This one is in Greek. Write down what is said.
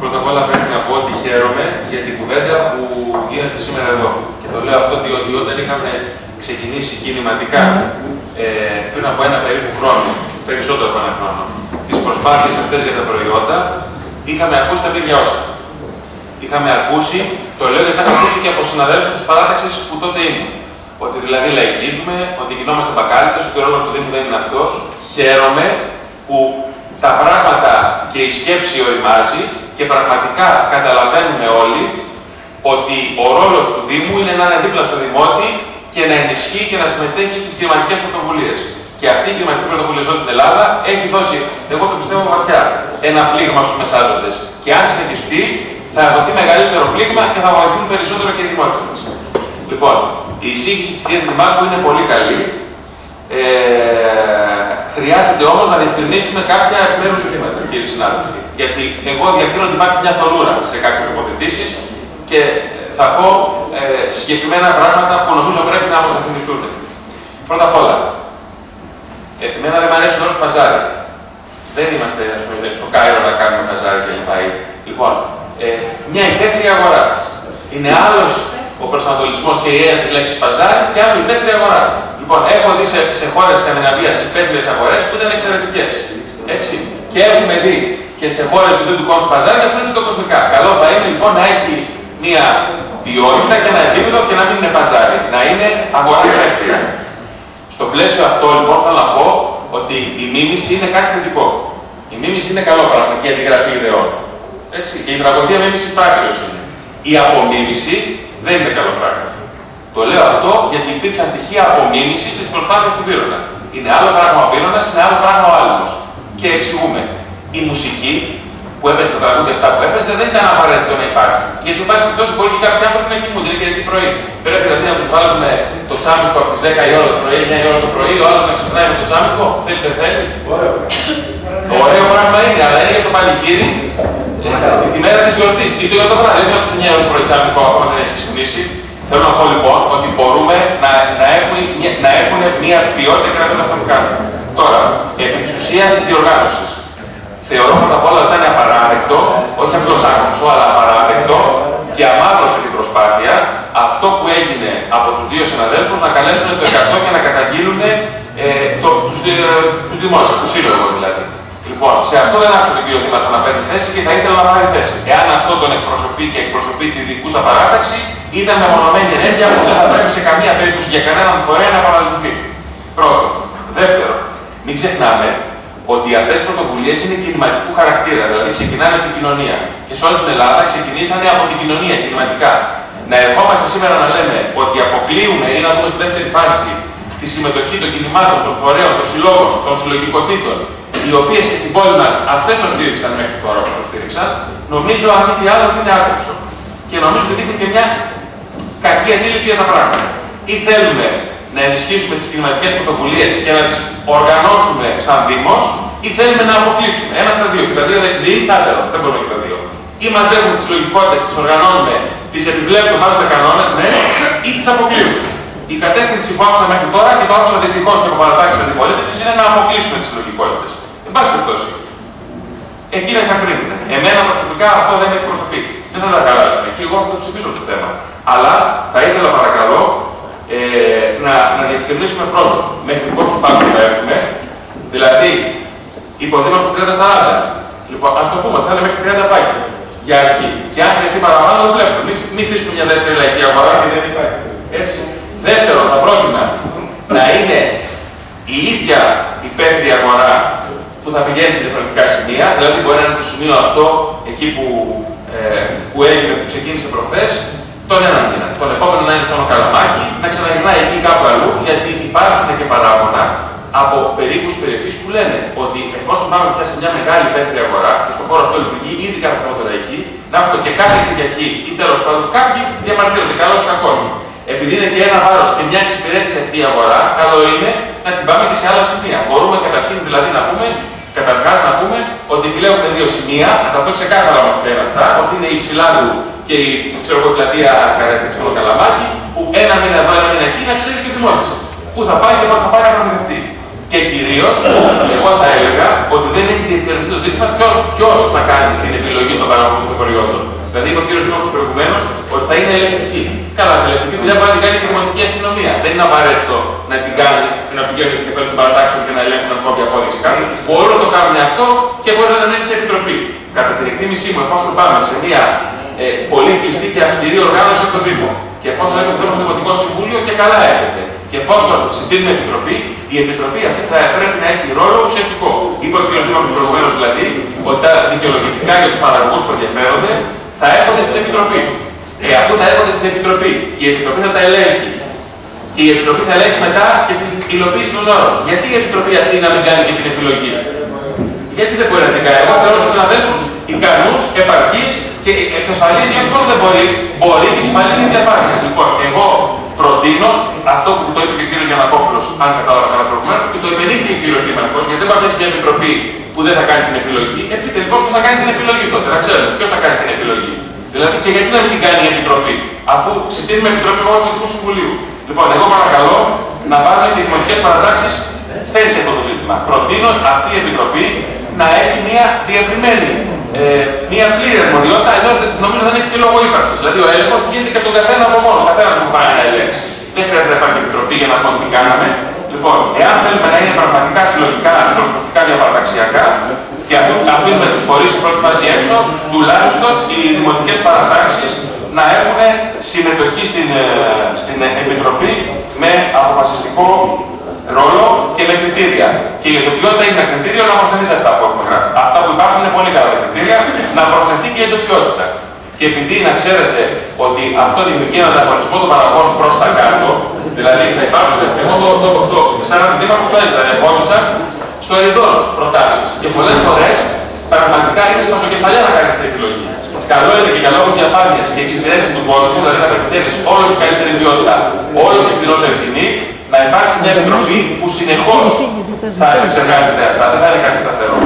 Πρώτα απ' όλα πρέπει να πω ότι χαίρομαι για την κουβέντα που γίνεται σήμερα εδώ. Και το λέω αυτό διότι όταν είχαμε ξεκινήσει κινηματικά ε, πριν από ένα περίπου χρόνο, περισσότερο από ένα χρόνο, τις προσπάθειες αυτές για τα προϊόντα, είχαμε ακούσει τα ίδια όσα. Είχαμε ακούσει, το λέω γιατί είχαμε ακούσει και από συναδέλφους της παράταξης που τότε ήμουν. Ότι δηλαδή λαϊκίζουμε, ότι γινόμαστε μπακάλιτες, ότι ο ρόλος του Δήμου δεν είναι αυτός. Χαίρομαι που τα πράγματα και η σκέψη οριμάζει και πραγματικά καταλαβαίνουμε όλοι ότι ο ρόλος του Δήμου είναι να είναι δίπλα στο Δημότη και να ενισχύει και να συμμετέχει στις κλιματικές πρωτοβουλίες. Και αυτή η κλιματική πρωτοβουλία σε όλη την Ελλάδα έχει δώσει, εγώ το πιστεύω βαθιά, ένα πλήγμα στους μεσάζοντες. Και αν συνεχιστεί, θα δοθεί μεγαλύτερο πλήγμα και θα βοηθούν περισσότερο και οι δημότες μας. Λοιπόν, η εισήγηση της κυρίας Δημάρχου είναι πολύ καλή. Ε, χρειάζεται όμως να διευκρινίσουμε κάποια επιμέρους ζητήματα, κύριοι συνάδελφοι. Γιατί εγώ διακρίνω ότι υπάρχει μια θολούρα σε κάποιες τοποθετήσεις και θα πω ε, συγκεκριμένα πράγματα που νομίζω πρέπει να αποσαφινιστούν. Πρώτα απ' όλα, εμένα δεν μου αρέσει ο όρος παζάρι. Δεν είμαστε ας πούμε, στο Κάιρο να κάνουμε παζάρι κλπ. Λοιπόν, ε, μια υπαίθρια αγορά. Είναι άλλος ο προσανατολισμός και η έννοια της λέξης παζάρι και άλλο υπαίθρια αγορά. Λοιπόν, έχω δει σε, σε χώρες Σκανδιναβίας υπαίθριες αγορές που ήταν εξαιρετικές. Έτσι. Και έχουμε δει και σε χώρες του του κόσμου παζάρια που είναι το κοσμικά. Καλό θα είναι λοιπόν να έχει μια ποιότητα και ένα επίπεδο και να μην είναι παζάρι, να είναι αγορά υπαίθρια. Στο πλαίσιο αυτό λοιπόν θέλω να πω ότι η μίμηση είναι κάτι θετικό. Η μίμηση είναι καλό πράγμα και η αντιγραφή ιδεών. Έτσι. Και η τραγωδία μίμησης πράξεως είναι. Η απομίμηση δεν είναι καλό πράγμα. Το λέω αυτό γιατί υπήρξαν στοιχεία απομίμησης στις προσπάθειες του Πύρονα. Είναι άλλο πράγμα ο Πύρονας, είναι άλλο πράγμα ο Άλμος. Και εξηγούμε. Η μουσική που έπαιζε τα τραγούδια αυτά που έπαιζε δεν ήταν απαραίτητο να υπάρχει. Γιατί υπάρχει περιπτώσει μπορεί και κάποιοι άνθρωποι να κοιμούνται, είναι γιατί πρωί. Πρέπει δηλαδή να τους βάλουμε το τσάμικο από τις 10 η ώρα το πρωί, 9 η ώρα το πρωί, ο άλλος να ξυπνάει με το τσάμικο, θέλει δεν θέλει. Ωραίο. Ωραίο πράγμα είναι, αλλά είναι για το παλικύρι ε, τη μέρα της γιορτής. Ή το για το βράδυ, δεν βλέπεις 9 ώρα το πρωί τσάμικο ακόμα δεν έχει ξυπνήσει. Θέλω να πω λοιπόν ότι μπορούμε να, να, έχουμε, να έχουμε μια ποιότητα και να μην αυτό που κάνουμε. Τώρα, επί της ουσίας της διοργάνωσης. Θεωρώ πρώτα απ' όλα ότι ήταν απαράδεκτο, όχι απλώς άγνωστο, αλλά απαράδεκτο και αμάδρωσε την προσπάθεια αυτό που έγινε από τους δύο συναδέλφους να καλέσουν το 100 και να καταγγείλουν ε, το, τους, ε, τους δημόσιους, τους σύλλογο δηλαδή. Λοιπόν, σε αυτό δεν άφησε τον κύριο Δήμαρχο να παίρνει θέση και θα ήθελα να πάρει θέση. Εάν αυτό τον εκπροσωπεί και εκπροσωπεί τη δικούσα παράταξη, ήταν μεμονωμένη ενέργεια που δεν θα πρέπει σε καμία περίπτωση για κανέναν φορέα να παραλυθεί. Πρώτο. Δεύτερο, μην ξεχνάμε ότι αυτές οι πρωτοβουλίες είναι κινηματικού χαρακτήρα, δηλαδή ξεκινάνε από την κοινωνία. Και σε όλη την Ελλάδα ξεκινήσανε από την κοινωνία, κινηματικά. Να ερχόμαστε σήμερα να λέμε ότι αποκλείουμε ή να δούμε στη δεύτερη φάση τη συμμετοχή των κινημάτων, των φορέων, των συλλόγων, των συλλογικοτήτων, οι οποίες και στην πόλη μας αυτές το στήριξαν μέχρι τώρα που το στήριξαν, νομίζω αν μη τι άλλο ότι είναι άκουψο. Και νομίζω ότι δείχνει και μια κακή αντίληψη για τα πράγματα. Ή θέλουμε να ενισχύσουμε τις κλιματικές πρωτοβουλίες και να τις οργανώσουμε σαν Δήμος, ή θέλουμε να αποκλείσουμε. Ένα από τα δύο. Και τα δύο δεν είναι δεν μπορούμε και τα δύο. Ή μαζεύουμε τις λογικότητες, τις οργανώνουμε, τις επιβλέπουμε, βάζουμε κανόνες, ναι, ή τις αποκλείουμε. Η κατεύθυνση που άκουσα μέχρι τώρα και το άκουσα δυστυχώς και από παρατάξεις αντιπολίτευσης είναι να αποκλείσουμε τις λογικότητες. Εν πάση περιπτώσει. Εκείνες θα κρίνουν. Εμένα προσωπικά αυτό δεν με εκπροσωπεί. Δεν θα τα καλάσουν εκεί, εγώ θα το ψηφίσω το θέμα. Αλλά θα ήθελα παρακαλώ ε, να, να διευκρινίσουμε πρώτον μέχρι πόσους πάντων θα έχουμε, δηλαδή υποδείγμα από 30-40. Λοιπόν, ας το πούμε, θα είναι μέχρι 30 πάγια για αρχή. Και αν χρειαστεί παραπάνω, το βλέπουμε. Μην μη στήσουμε μια δεύτερη λαϊκή αγορά. Έτσι. Δεύτερον, θα πρότεινα να είναι η ίδια υπέρδη αγορά που θα πηγαίνει σε διαφορετικά σημεία, δηλαδή μπορεί να είναι το σημείο αυτό εκεί που, ε, που έγινε, που ξεκίνησε προχθές, τον ένα μήνα. Τον επόμενο να είναι στο Καλαμάκι, να ξαναγυρνάει εκεί κάπου αλλού, γιατί υπάρχουν και παράπονα από περίπους περιοχής που λένε ότι εφόσον πάμε πια σε μια μεγάλη υπαίθρια αγορά, και στον χώρο αυτό λειτουργεί ήδη κάθε εκεί, να έχουμε και κάθε Κυριακή ή τέλος πάντων κάποιοι διαμαρτύρονται, καλός ή κακός. Επειδή είναι και ένα βάρος και μια εξυπηρέτηση αυτή η αγορά, καλό είναι να την πάμε και σε άλλα σημεία. Μπορούμε καταρχήν δηλαδή να πούμε, καταρχάς να πούμε ότι επιλέγουμε δύο σημεία, να τα πω ξεκάθαρα με αυτά, ότι είναι η Ψηλάδου και η ξέρω εγώ, πλατεία Καρέστα στο Καλαμάκι, που ένα μήνα εδώ, ένα μήνα εκεί, να ξέρει και ο δημότης. Πού θα πάει και πού θα πάει να προμηθευτεί. Και κυρίως, εγώ θα έλεγα ότι δεν έχει διευκρινιστεί το ζήτημα ποιος θα κάνει την επιλογή των παραγωγικών Δηλαδή, είπε ο κ. Δήμαρχος προηγουμένως ότι θα είναι ελεγκτική. Καλά, την ελεγκτική δουλειά μπορεί να την κάνει και η δημοτική αστυνομία. Δεν είναι απαραίτητο να την κάνει και να πηγαίνουν και πέρα των παρατάξεων και να ελέγχουν ακόμα ποια απόδειξη κάνουν. Μπορούν να το κάνουν αυτό και μπορεί να είναι σε επιτροπή. Κατά την εκτίμησή μου, εφόσον πάμε σε μια ε, πολύ κλειστή και αυστηρή οργάνωση από το Δήμο και εφόσον έχουμε το Δημοτικό Συμβούλιο και καλά έρχεται. Και εφόσον συστήνουμε επιτροπή, η επιτροπή αυτή θα πρέπει να έχει ρόλο ουσιαστικό. Είπε ο κ. Δήμαρχος προηγουμένως δηλαδή ότι τα δικαιολογητικά για τους παραγωγούς που ενδιαφέρονται θα έρχονται στην επιτροπή. Ε, αφού θα έρχονται στην επιτροπή και η επιτροπή θα τα ελέγχει και η επιτροπή θα ελέγχει μετά και την υλοποίηση των όρων. Γιατί η επιτροπή αυτή να μην κάνει και την επιλογή; Γιατί δεν μπορεί να την κάνει; Εγώ θεωρώ τους συναδέλφους ικανούς, επαρκείς και εξασφαλίζει όχι μόνο δεν μπορεί, μπορεί και εξασφαλίζει την διαφάνεια. Λοιπόν, εγώ προτείνω αυτό που το είπε και ο κύριος Γιανακόπουλος, αν κατάλαβα καλά προηγουμένως, και το υπενήχε και ο κύριος Δήμαρχος, γιατί δεν υπάρχει μια επιτροπή που δεν θα κάνει την επιλογή. Επιτελικώς ποιος θα κάνει την επιλογή τότε, να ξέρουμε ποιος θα κάνει την επιλογή. Δηλαδή και γιατί να μην την κάνει η Επιτροπή, αφού συστήνουμε Επιτροπή μόνο του Δημοτικού Συμβουλίου. Λοιπόν, εγώ παρακαλώ να βάλουμε και οι δημοτικές παρατάξεις θέση σε αυτό το ζήτημα. Προτείνω αυτή η Επιτροπή να έχει μια διευρυμένη, ε, μια πλήρη αρμοδιότητα, αλλιώς νομίζω δεν έχει και λόγο ύπαρξης. Δηλαδή ο έλεγχος γίνεται και από τον καθένα από μόνο, καθένας που πάει να ελέγξει. Δεν χρειάζεται να υπάρχει Επιτροπή για να πούμε τι κάναμε. Λοιπόν, εάν θέλουμε να είναι πραγματικά συλλογικά, προσωπικά διαπαραταξιακά, και αφήνουμε τους φορείς στην πρώτη φάση έξω, τουλάχιστον οι δημοτικές παρατάξεις να έχουν συμμετοχή στην, ε, στην Επιτροπή με αποφασιστικό ρόλο και με κριτήρια. Και για το ποιότητα είναι τα κριτήρια να προσθεθεί σε αυτά που έχουμε γράψει. Αυτά που υπάρχουν είναι πολύ καλά τα κριτήρια, να προσθεθεί και η ποιότητα. Και επειδή να ξέρετε ότι αυτό δημιουργεί έναν ανταγωνισμό των παραγών προς τα κάτω, δηλαδή θα υπάρξουν, εγώ το, το, το, σαν αντιδήμαρχος το έζησα, ερχόντουσα στο ερυδόν προτάσεις. Και πολλές φορές πραγματικά είναι σπασοκεφαλιά να κάνεις την επιλογή. Καλό είναι και για λόγους διαφάνειας και εξυπηρέτησης του κόσμου, δηλαδή να πετυχαίνεις όλο και καλύτερη ποιότητα, όλο και φθηνότερη φθηνή, να υπάρξει μια επιτροπή που συνεχώς θα εξεργάζεται αυτά, δεν θα είναι κάτι σταθερό.